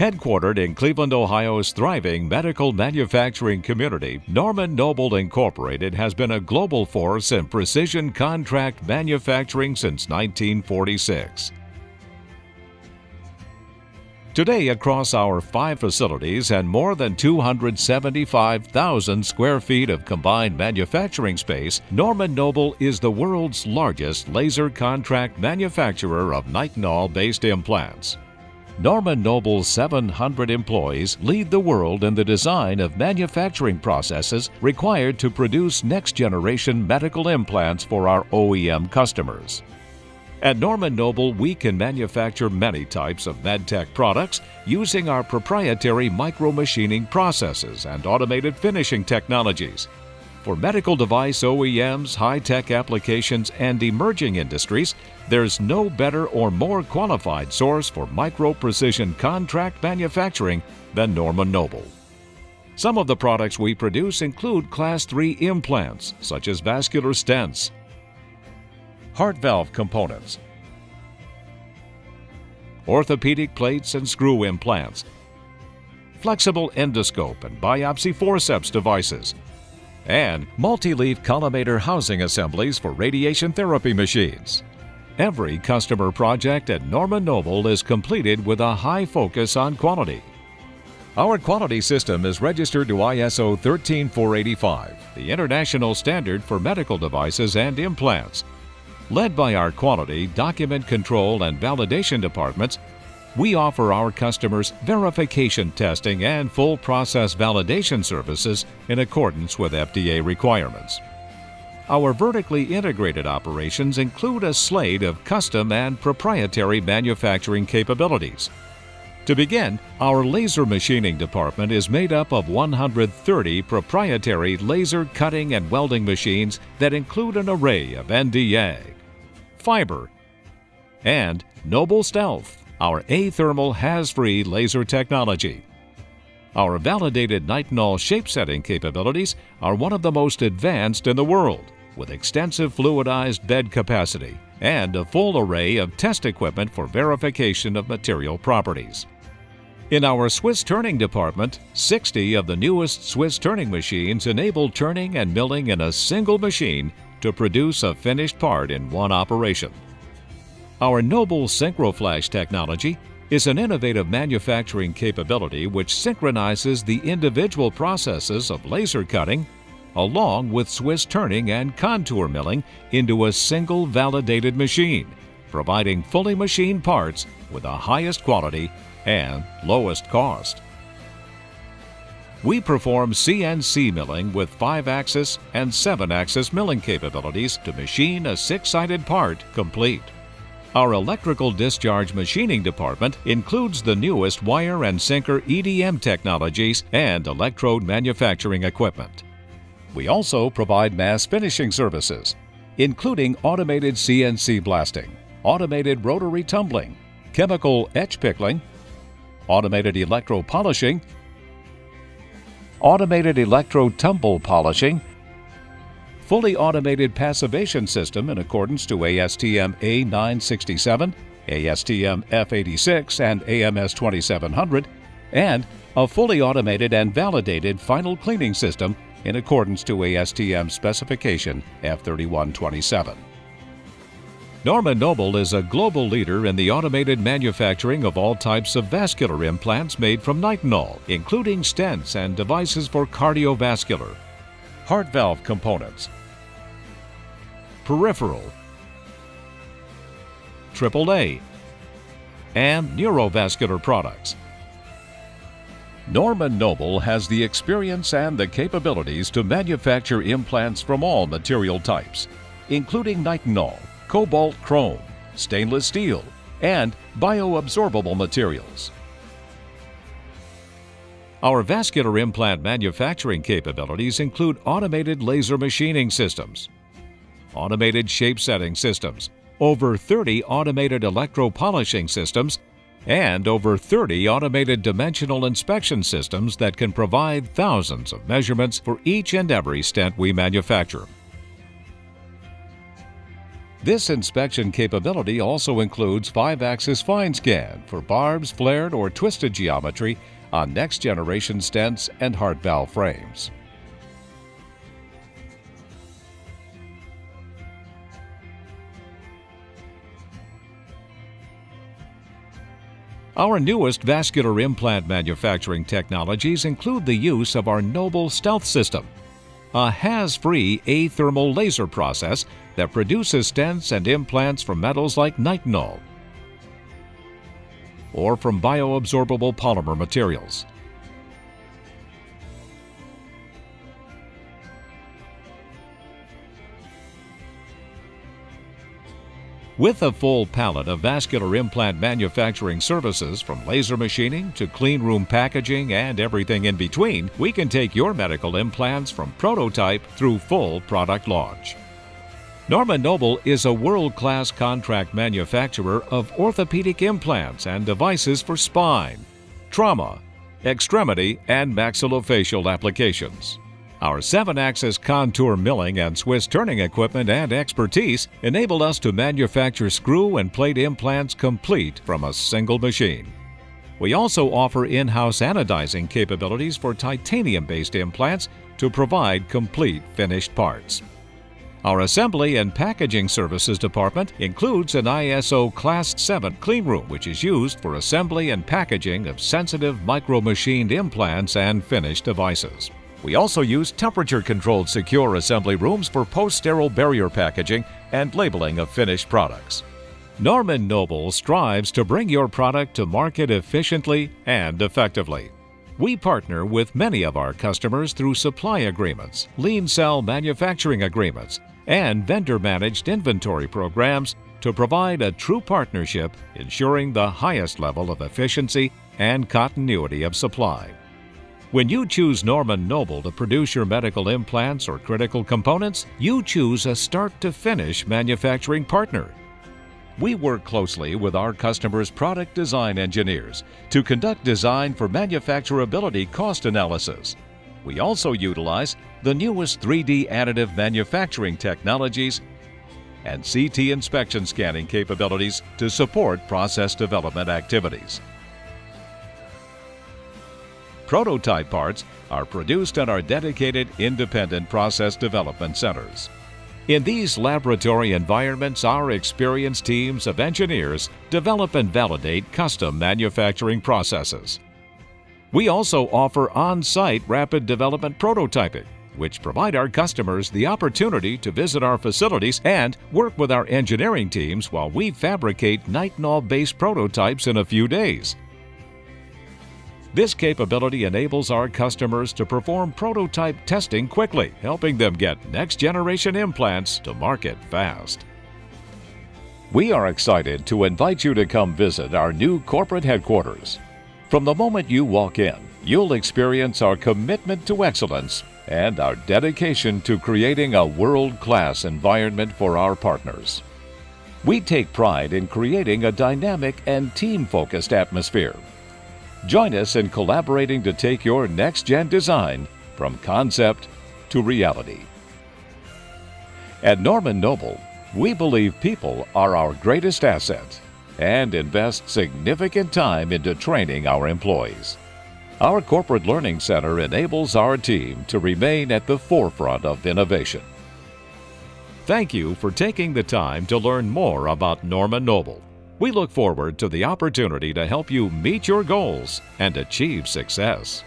Headquartered in Cleveland, Ohio's thriving medical manufacturing community, Norman Noble Incorporated has been a global force in precision contract manufacturing since 1946. Today, across our five facilities and more than 275,000 square feet of combined manufacturing space, Norman Noble is the world's largest laser contract manufacturer of nitinol based implants. Norman Noble's 700 employees lead the world in the design of manufacturing processes required to produce next generation medical implants for our OEM customers. At Norman Noble, we can manufacture many types of medtech products using our proprietary micromachining processes and automated finishing technologies. For medical device OEMs, high tech applications, and emerging industries, there's no better or more qualified source for micro precision contract manufacturing than Norman Noble. Some of the products we produce include Class 3 implants, such as vascular stents, heart valve components, orthopedic plates and screw implants, flexible endoscope and biopsy forceps devices, and multi-leaf collimator housing assemblies for radiation therapy machines. Every customer project at Norman Noble is completed with a high focus on quality. Our quality system is registered to ISO 13485, the international standard for medical devices and implants, Led by our quality, document control, and validation departments, we offer our customers verification testing and full process validation services in accordance with FDA requirements. Our vertically integrated operations include a slate of custom and proprietary manufacturing capabilities. To begin, our laser machining department is made up of 130 proprietary laser cutting and welding machines that include an array of Nd:YAG, fiber, and Noble Stealth, our athermal HAZ-free laser technology. Our validated nitinol shape setting capabilities are one of the most advanced in the world, with extensive fluidized bed capacity and a full array of test equipment for verification of material properties. In our Swiss turning department, 60 of the newest Swiss turning machines enable turning and milling in a single machine to produce a finished part in one operation. Our Noble SynchroFlash technology is an innovative manufacturing capability which synchronizes the individual processes of laser cutting along with Swiss turning and contour milling into a single validated machine, providing fully machined parts with the highest quality and lowest cost. We perform CNC milling with 5-axis and 7-axis milling capabilities to machine a six-sided part complete. Our electrical discharge machining department includes the newest wire and sinker EDM technologies and electrode manufacturing equipment. We also provide mass finishing services, including automated CNC blasting, automated rotary tumbling, chemical etch pickling, automated electro polishing, automated electro tumble polishing, fully automated passivation system in accordance to ASTM A967, ASTM F86, and AMS 2700, and a fully automated and validated final cleaning system in accordance to ASTM specification F3127. Norman Noble is a global leader in the automated manufacturing of all types of vascular implants made from nitinol, including stents and devices for cardiovascular, heart valve components, peripheral, AAA, and neurovascular products. Norman Noble has the experience and the capabilities to manufacture implants from all material types, including nitinol, cobalt chrome, stainless steel, and bioabsorbable materials. Our vascular implant manufacturing capabilities include automated laser machining systems, automated shape setting systems, over 30 automated electro polishing systems, and over 30 automated dimensional inspection systems that can provide thousands of measurements for each and every stent we manufacture. This inspection capability also includes 5 axis fine scan for barbs, flared, or twisted geometry on next generation stents and heart valve frames. Our newest vascular implant manufacturing technologies include the use of our Noble Stealth system, a HAZ-free athermal laser process that produces stents and implants from metals like nitinol or from bioabsorbable polymer materials. With a full palette of vascular implant manufacturing services from laser machining to clean room packaging and everything in between, we can take your medical implants from prototype through full product launch. Norman Noble is a world class contract manufacturer of orthopedic implants and devices for spine, trauma, extremity, and maxillofacial applications. Our 7 axis contour milling and Swiss turning equipment and expertise enabled us to manufacture screw and plate implants complete from a single machine. We also offer in house anodizing capabilities for titanium based implants to provide complete finished parts. Our assembly and packaging services department includes an ISO Class 7 cleanroom, which is used for assembly and packaging of sensitive micro machined implants and finished devices. We also use temperature controlled secure assembly rooms for post sterile barrier packaging and labeling of finished products. Norman Noble strives to bring your product to market efficiently and effectively. We partner with many of our customers through supply agreements, lean cell manufacturing agreements, and vendor managed inventory programs to provide a true partnership ensuring the highest level of efficiency and continuity of supply. When you choose Norman Noble to produce your medical implants or critical components, you choose a start to finish manufacturing partner. We work closely with our customers' product design engineers to conduct design for manufacturability cost analysis. We also utilize the newest 3D additive manufacturing technologies and CT inspection scanning capabilities to support process development activities. Prototype parts are produced at our dedicated independent process development centers. In these laboratory environments, our experienced teams of engineers develop and validate custom manufacturing processes. We also offer on site rapid development prototyping, which provide our customers the opportunity to visit our facilities and work with our engineering teams while we fabricate nitinol based prototypes in a few days. This capability enables our customers to perform prototype testing quickly, helping them get next generation implants to market fast. We are excited to invite you to come visit our new corporate headquarters. From the moment you walk in, you'll experience our commitment to excellence and our dedication to creating a world class environment for our partners. We take pride in creating a dynamic and team focused atmosphere Join us in collaborating to take your next gen design from concept to reality. At Norman Noble, we believe people are our greatest asset and invest significant time into training our employees. Our Corporate Learning Center enables our team to remain at the forefront of innovation. Thank you for taking the time to learn more about Norman Noble. We look forward to the opportunity to help you meet your goals and achieve success.